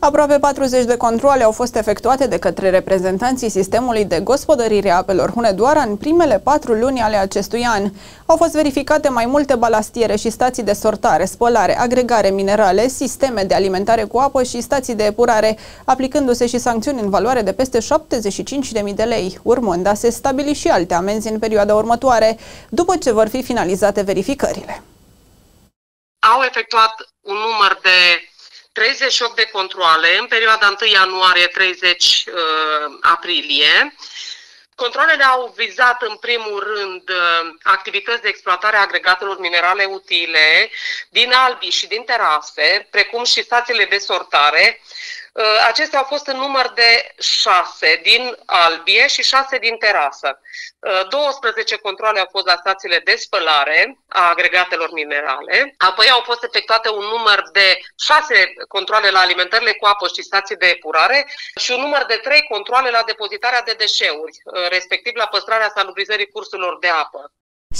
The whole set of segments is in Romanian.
Aproape 40 de controle au fost efectuate de către reprezentanții sistemului de gospodărire a apelor Hunedoara în primele patru luni ale acestui an. Au fost verificate mai multe balastiere și stații de sortare, spălare, agregare minerale, sisteme de alimentare cu apă și stații de epurare, aplicându-se și sancțiuni în valoare de peste 75.000 de lei, urmând a se stabili și alte amenzi în perioada următoare, după ce vor fi finalizate verificările. Au efectuat un număr de 38 de controle în perioada 1 ianuarie-30 uh, aprilie. Controlele au vizat în primul rând uh, activități de exploatare a agregatelor minerale utile din albi și din terase, precum și stațiile de sortare, Uh, acestea au fost în număr de 6 din Albie și 6 din terasă. 12 uh, controle au fost la stațiile de spălare a agregatelor minerale, apoi au fost efectuate un număr de 6 controle la alimentările cu apă și stații de epurare și un număr de 3 controle la depozitarea de deșeuri, uh, respectiv la păstrarea salubrizării cursurilor de apă.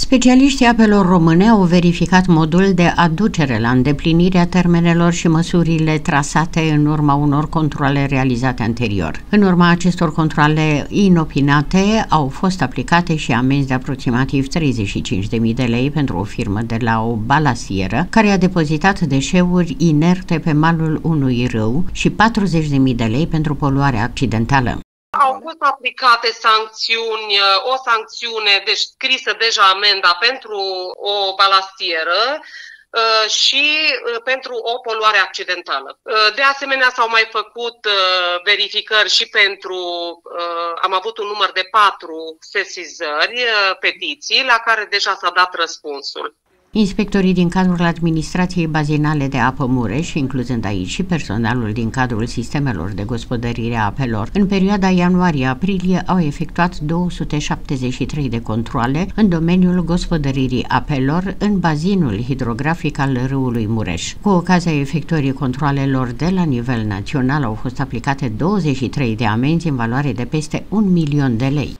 Specialiștii apelor române au verificat modul de aducere la îndeplinirea termenelor și măsurile trasate în urma unor controle realizate anterior. În urma acestor controle inopinate au fost aplicate și amenzi de aproximativ 35.000 de lei pentru o firmă de la o balasieră care a depozitat deșeuri inerte pe malul unui râu și 40.000 de lei pentru poluare accidentală. Au fost aplicate sancțiuni, o sancțiune deci scrisă deja amenda pentru o balastieră uh, și uh, pentru o poluare accidentală. Uh, de asemenea, s-au mai făcut verificări și pentru, am avut un număr de patru sesizări, petiții, la care deja s-a dat răspunsul. Inspectorii din cadrul administrației bazinale de apă Mureș, incluzând aici și personalul din cadrul sistemelor de gospodărire a apelor, în perioada ianuarie-aprilie au efectuat 273 de controle în domeniul gospodăririi apelor în bazinul hidrografic al râului Mureș. Cu ocazia efectuării controlelor de la nivel național au fost aplicate 23 de amenzi în valoare de peste un milion de lei.